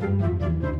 Música